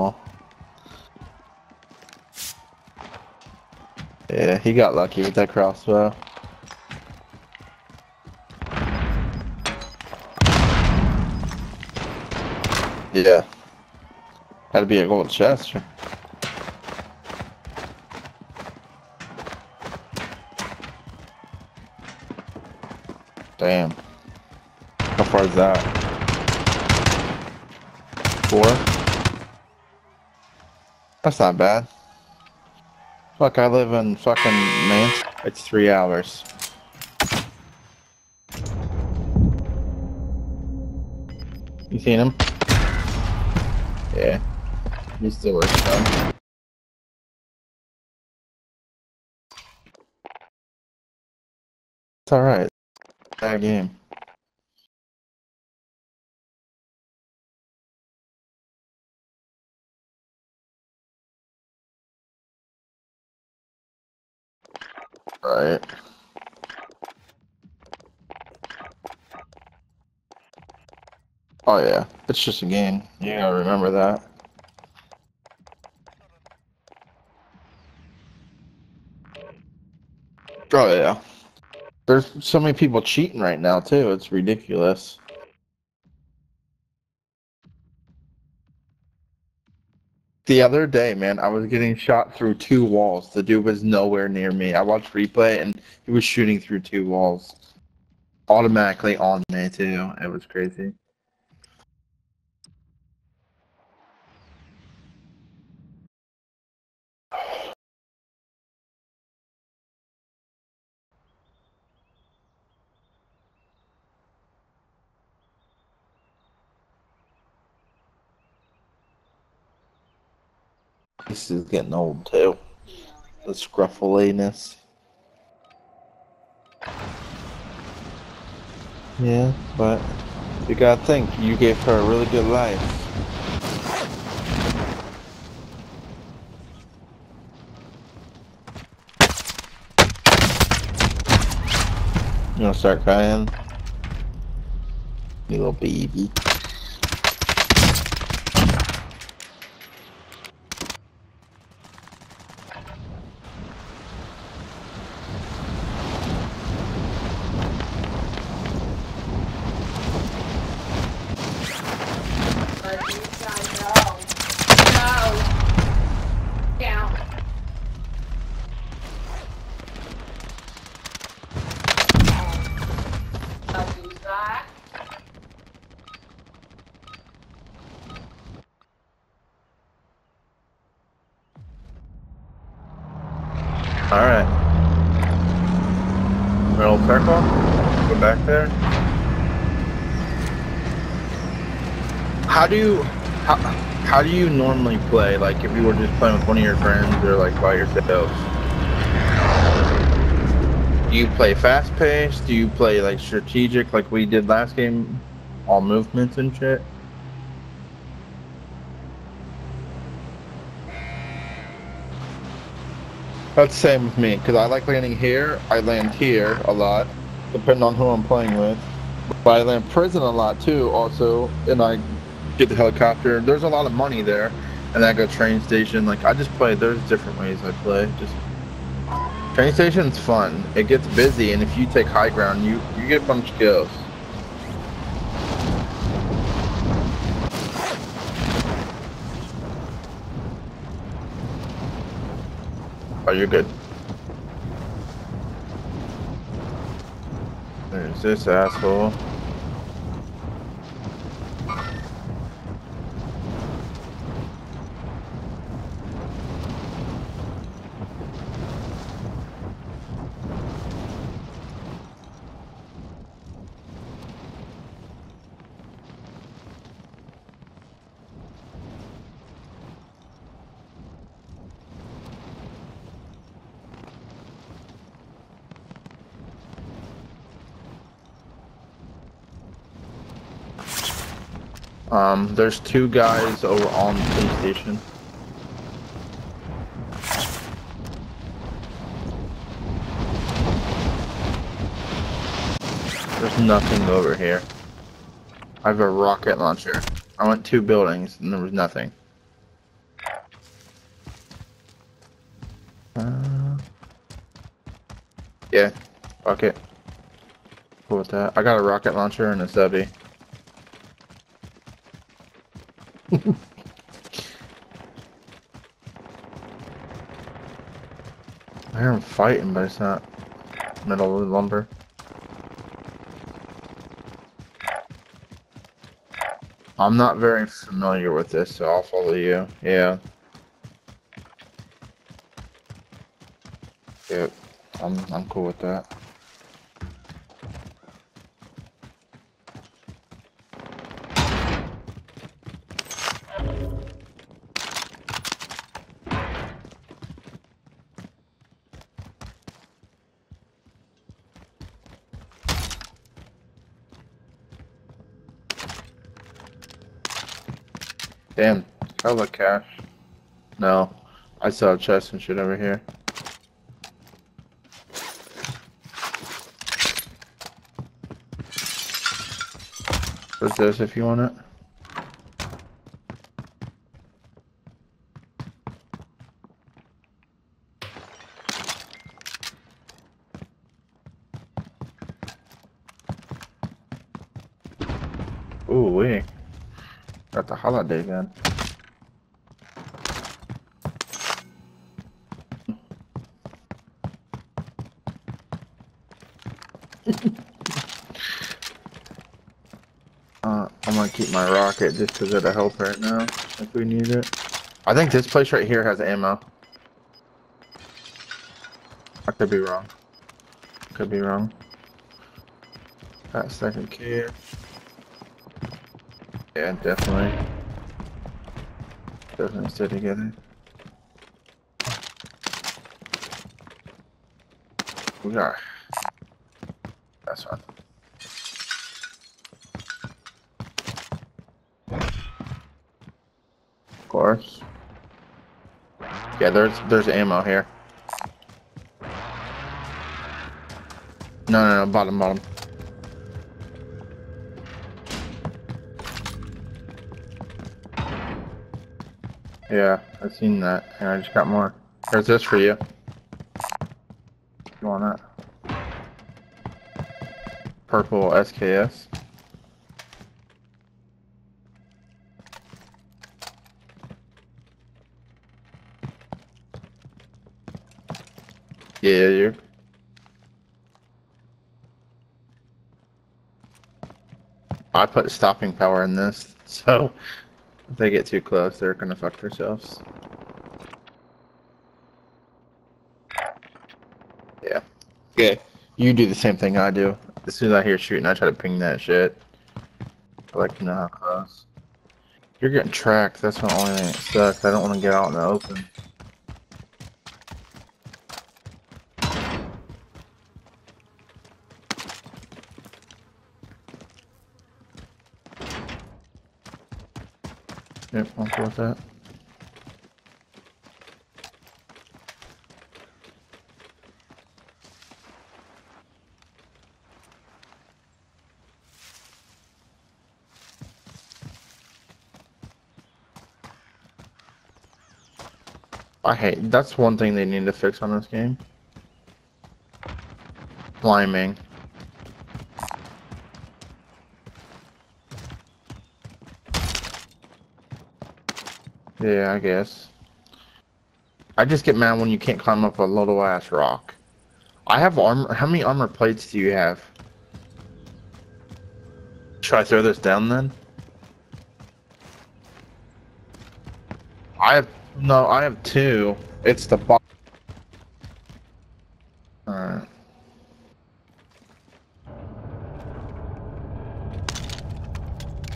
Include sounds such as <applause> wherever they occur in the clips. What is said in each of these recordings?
Oh. Yeah, he got lucky with that crossbow. Yeah. To be a gold chest. Damn. How far is that? Four? That's not bad. Fuck, I live in fucking Mans. It's three hours. You seen him? Yeah. He still works though. It's alright. Bad game. Right. Oh yeah, it's just a game. You gotta remember that. Oh yeah. There's so many people cheating right now too. It's ridiculous. The other day, man, I was getting shot through two walls. The dude was nowhere near me. I watched replay and he was shooting through two walls. Automatically on me too. It was crazy. This is getting old too. The scruffliness. Yeah, but you gotta think, you gave her a really good life. You gonna start crying? You little baby. But you gotta go. Go. Down. I'll do that. Alright. Middle circle. Go back there. How do you how, how do you normally play? Like if you were just playing with one of your friends or like by yourself? Do you play fast paced? Do you play like strategic like we did last game? All movements and shit? That's the same with me, because I like landing here, I land here a lot, depending on who I'm playing with. But I land prison a lot too, also, and I get the helicopter. There's a lot of money there, and I go train station. Like, I just play, there's different ways I play. Just Train station's fun. It gets busy, and if you take high ground, you, you get a bunch of kills. Oh, you're good. There's this asshole. Um, there's two guys over on the station. There's nothing over here. I have a rocket launcher. I went two buildings and there was nothing. Uh, yeah, rocket. Cool with that. I got a rocket launcher and a subby. Hear him fighting, but it's not metal lumber. I'm not very familiar with this, so I'll follow you. Yeah. Yep. I'm I'm cool with that. Damn, hella cash. No, I saw a chest and shit over here. What's this if you want it? Got the holiday gun. uh, I'm gonna keep my rocket just because it'll help right now if we need it. I think this place right here has ammo. I could be wrong. Could be wrong. Got second kid. Yeah, definitely. Definitely stay together. We are. That's fine. Of course. Yeah, there's there's ammo here. No, no, no, bottom, bottom. Yeah, I've seen that, and I just got more. There's this for you. You want that? Purple SKS. Yeah, you. I put stopping power in this, <laughs> so if they get too close, they're gonna fuck themselves. Yeah. Yeah. You do the same thing I do. As soon as I hear shooting, I try to ping that shit. I like to know how close. You're getting tracked. That's the only thing that sucks. I don't want to get out in the open. Yep, I'm cool with that. I hate, that's one thing they need to fix on this game. Climbing. Yeah, I guess. I just get mad when you can't climb up a little ass rock. I have armor. How many armor plates do you have? Should I throw this down then? I have no. I have two. It's the box. Alright.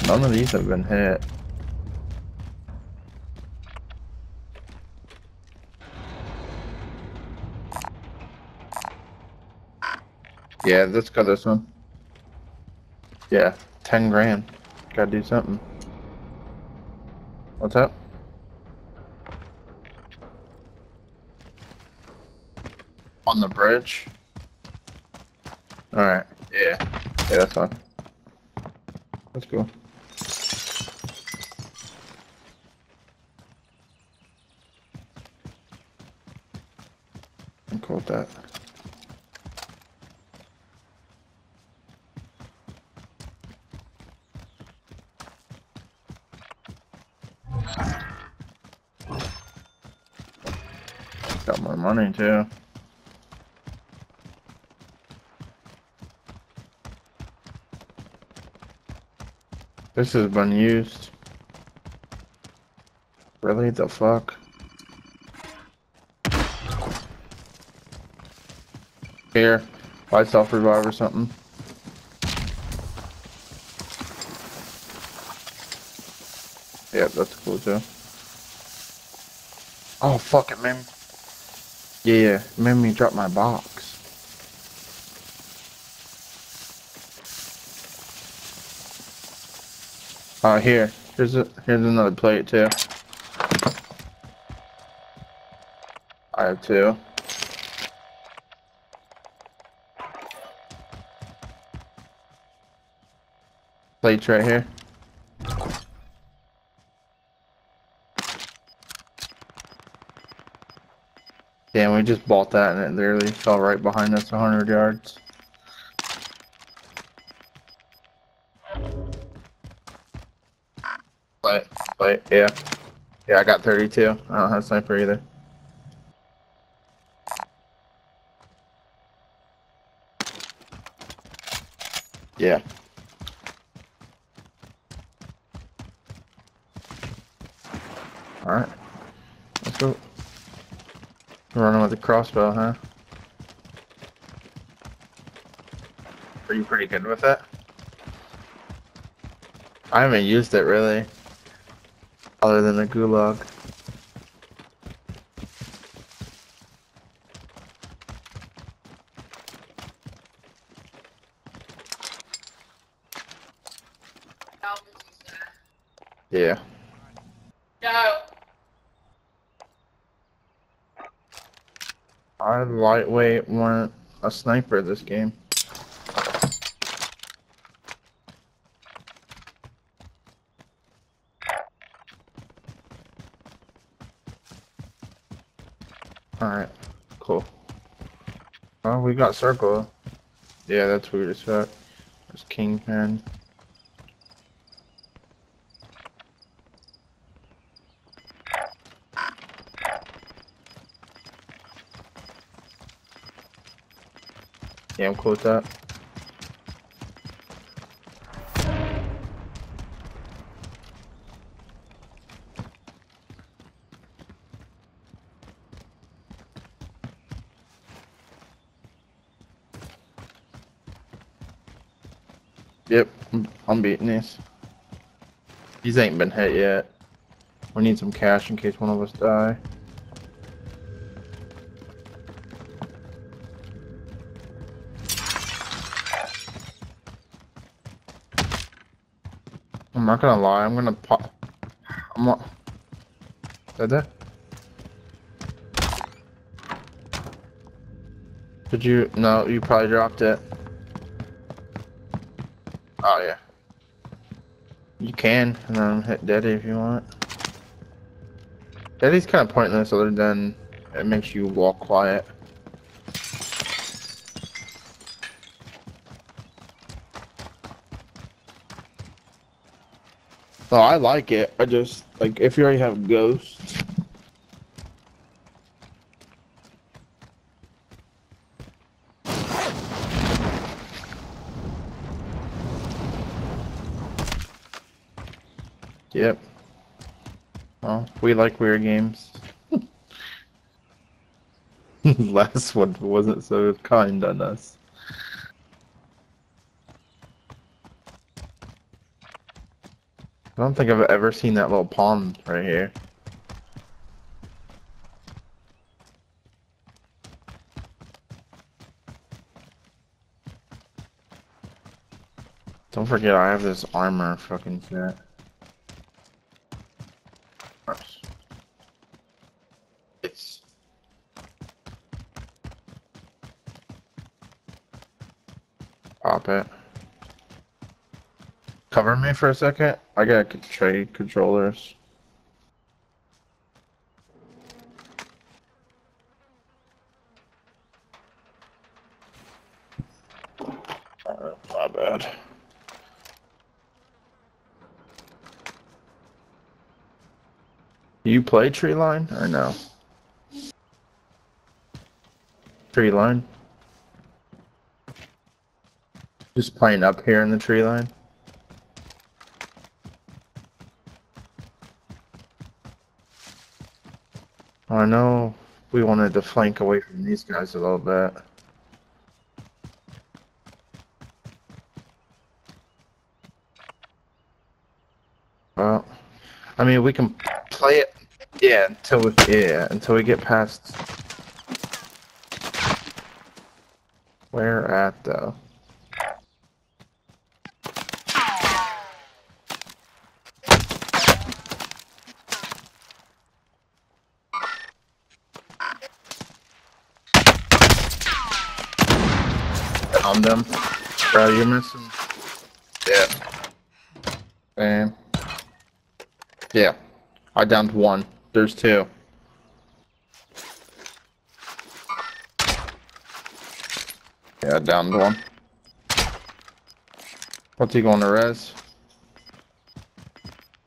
None of these have been hit. Yeah, let's go this one. Yeah, 10 grand. Gotta do something. What's up? On the bridge? Alright, yeah. Yeah, that's fine. Let's go. I'm cool with that. Got more money too. This has been used. Really? The fuck? Here. Buy self revive or something. Yeah, that's cool too. Oh fuck it, man. Yeah, made me drop my box. Uh, here. Here's a here's another plate too. I have two. Plates right here. Damn, we just bought that and it literally fell right behind us 100 yards. But, but, yeah. Yeah, I got 32. I don't have sniper either. Yeah. Alright. Let's go. Running with the crossbow, huh? Are you pretty good with it? I haven't used it really. Other than the gulag. Yeah. No. I lightweight want a sniper this game. Alright, cool. Oh, we got circle. Yeah, that's weird as fuck. There's Kingpin. Cool with that. Yep, I'm- beating these. These ain't been hit yet. We need some cash in case one of us die. Gonna lie, I'm gonna pop. I'm not. Did that? Did you? No, you probably dropped it. Oh yeah. You can, and then hit Daddy if you want. Daddy's kind of pointless, other than it makes you walk quiet. No, I like it. I just like if you already have ghosts. Yep. Well, we like weird games. <laughs> Last one wasn't so kind on us. I don't think I've ever seen that little pond right here. Don't forget I have this armor fucking shit. It's pop it. Cover me for a second. I gotta trade controllers. My bad. You play Tree Line or no? Tree line. Just playing up here in the tree line. I know we to flank away from these guys a little bit. Well, I mean, we can play it, yeah, until we, yeah, until we get past. Where at though? On them, bro. You're missing. Yeah. Bam. Yeah. I downed one. There's two. Yeah, I downed one. What's he going to res?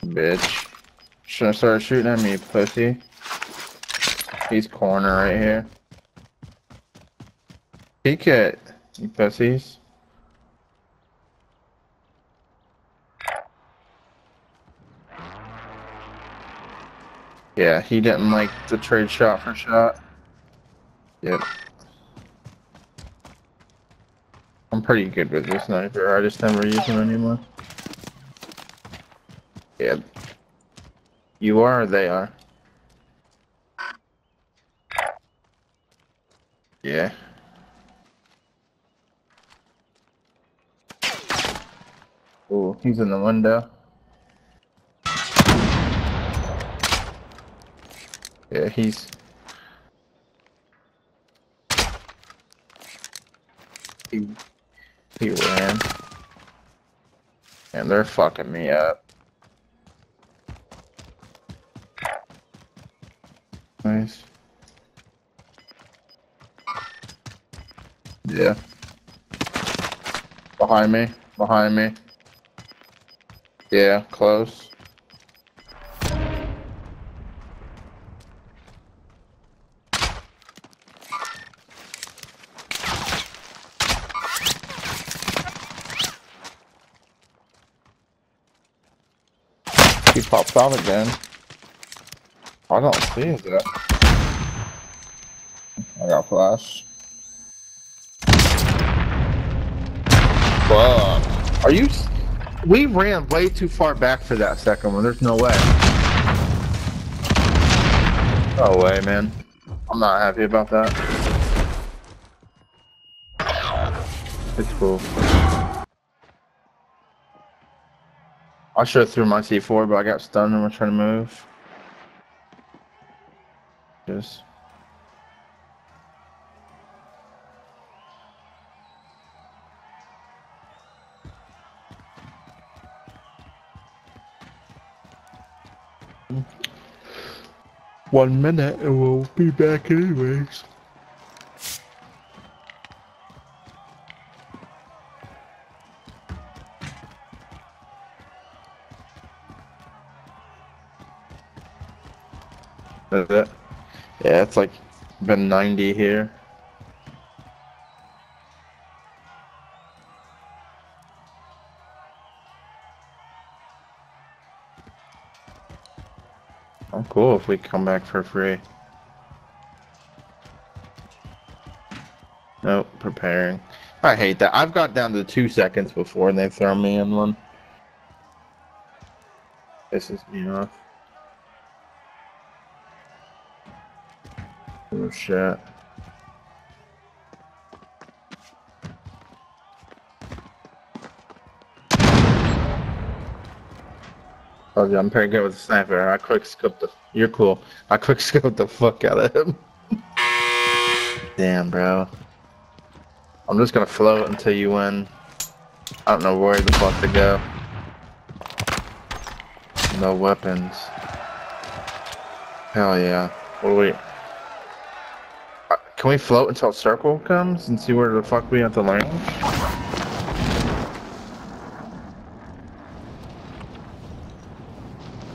Bitch. Should I start shooting at me, pussy? He's corner right here. He it, you pussies. Yeah, he didn't like the trade shot for shot. Yep. I'm pretty good with this sniper. I just never use him anymore. Yeah. You are they are? Yeah. Ooh, he's in the window. Yeah, he's. He, he ran. And they're fucking me up. Nice. Yeah. Behind me. Behind me. Yeah, close. He pops out again. I don't see it yet. I got flash. Fuck. Are you? We ran way too far back for that second one. There's no way. No way, man. I'm not happy about that. It's cool. I should have threw my C4, but I got stunned and was trying to move. Just. One minute and we'll be back anyways. Is it? Yeah, it's like been 90 here. Cool if we come back for free. Nope, preparing. I hate that. I've got down to two seconds before and they throw me in one. This is me off. Oh shit. Oh, yeah, I'm pretty good with sniper. I quick scope the. You're cool. I quick <laughs> scope the fuck out of him. Damn, bro. I'm just gonna float until you win. I don't know where the fuck to go. No weapons. Hell yeah. What do we? Uh, Can we float until circle comes and see where the fuck we have to land?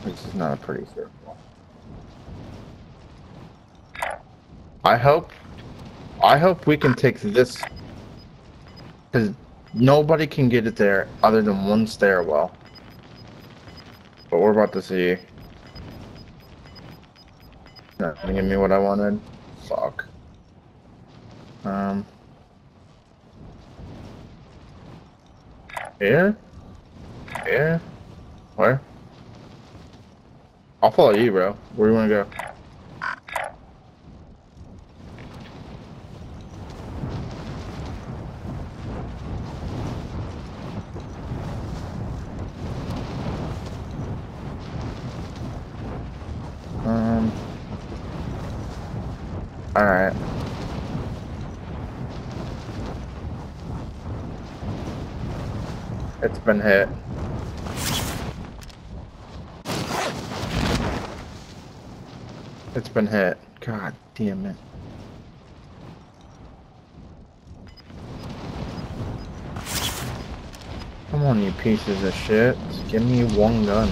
This is not a pretty circle. I hope I hope we can take this. Because nobody can get it there other than one stairwell. But we're about to see. Not gonna give me what I wanted. Fuck. Um. Here? Here? Where? I'll follow you, bro. Where do you want to go? Um. Alright. It's been hit. It's been hit. God damn it. Come on, you pieces of shit. Just give me one gun.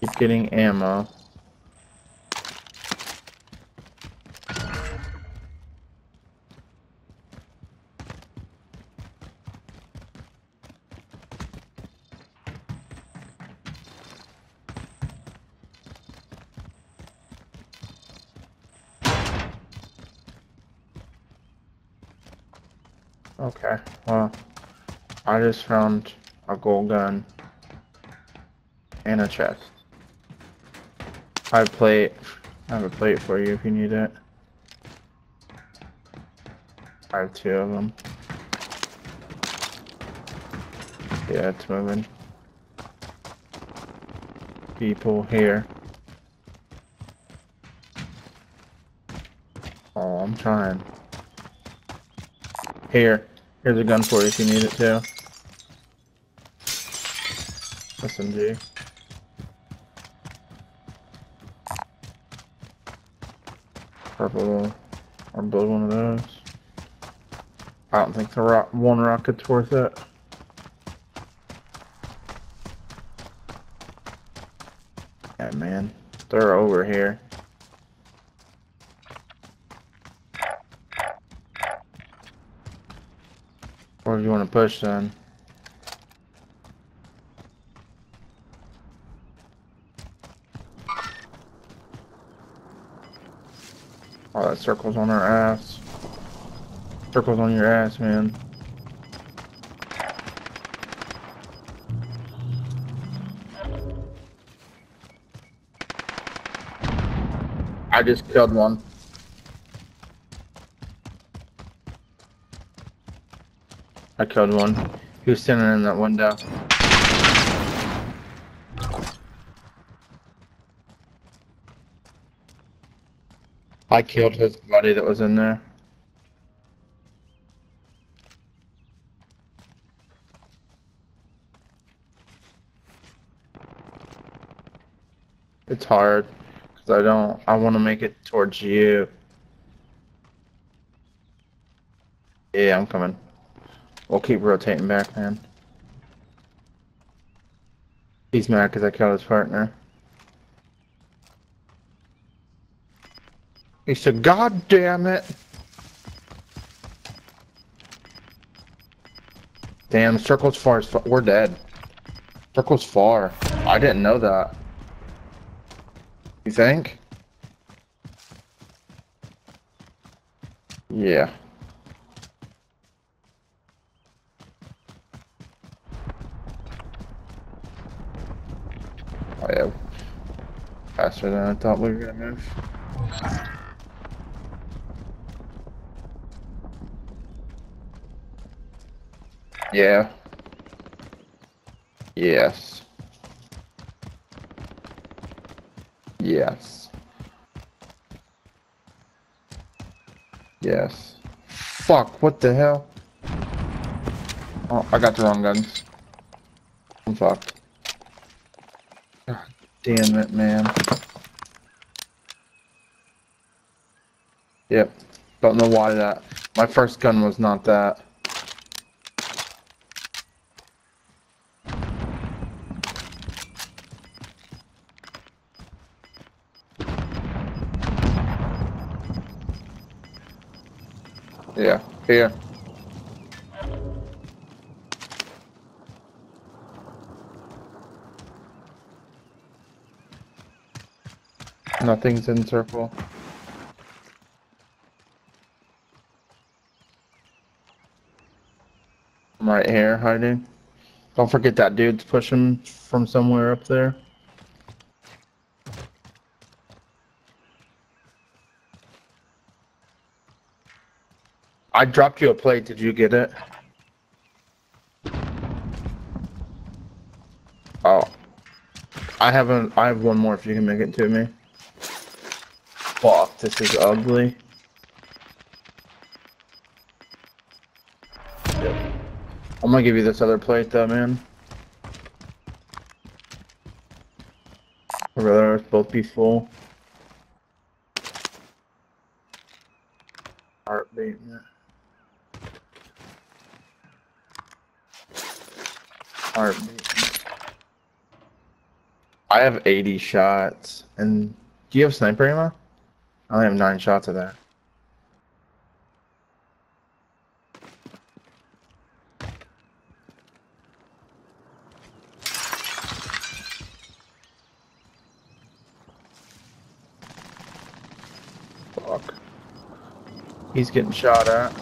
Keep getting ammo. Okay, well, I just found a gold gun and a chest. I have a plate. I have a plate for you if you need it. I have two of them. Yeah, it's moving. People here. Oh, I'm trying. Here. Here's a gun for you if you need it too. SMG. Purple. Or build one of those. I don't think the rock one rocket's worth it. Yeah, man. They're over here. Where do you want to push then? Oh, that circle's on our ass. Circle's on your ass, man. I just killed one. I killed one. He was standing in that window. I killed his buddy that was in there. It's hard because I don't. I want to make it towards you. Yeah, I'm coming. We'll keep rotating back, man. He's mad because I killed his partner. He said, God damn it. Damn, circle's far as far. We're dead. Circle's far. I didn't know that. You think? Yeah. Oh yeah. Faster than I thought we were gonna move. Yeah. Yes. Yes. Yes. Fuck, what the hell? Oh, I got the wrong guns. I'm fucked. God damn it, man. Yep. Don't know why that. My first gun was not that. Yeah, here. Nothing's in circle. I'm right here hiding. Don't forget that dude's pushing from somewhere up there. I dropped you a plate. Did you get it? Oh. I haven't. I have one more if you can make it to me. Fuck, this is ugly. I'm gonna give you this other plate though, man. I'd rather both be full. Heartbeat, yeah. Heartbeat. I have 80 shots. And do you have sniper ammo? I only have 9 shots of that. Fuck. He's getting shot at.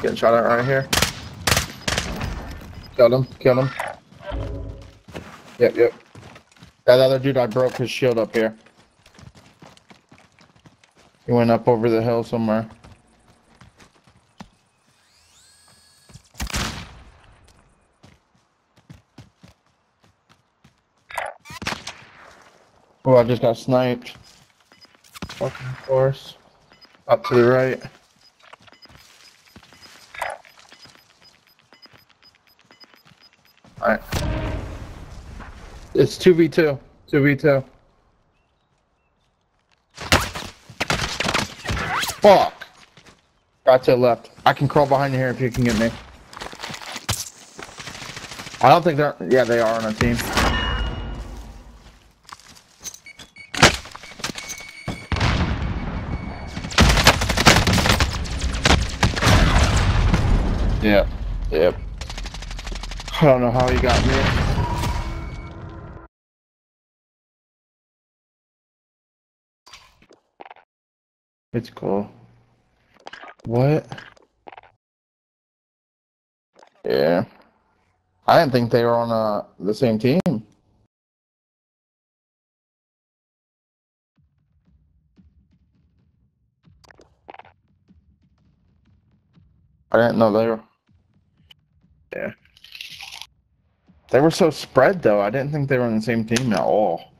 Getting shot at right here. Killed him. Killed him. Yep, yep. That other dude, I broke his shield up here. He went up over the hill somewhere. Oh, I just got sniped. Fucking course. Up to the right. Alright. It's 2v2. 2v2. Fuck! Got to the left. I can crawl behind you here if you can get me. I don't think they're... Yeah, they are on a team. Yep. I don't know how he got me. It's cool. What? Yeah. I didn't think they were on uh, the same team. I didn't know they were. Yeah. They were so spread though. I didn't think they were on the same team at all.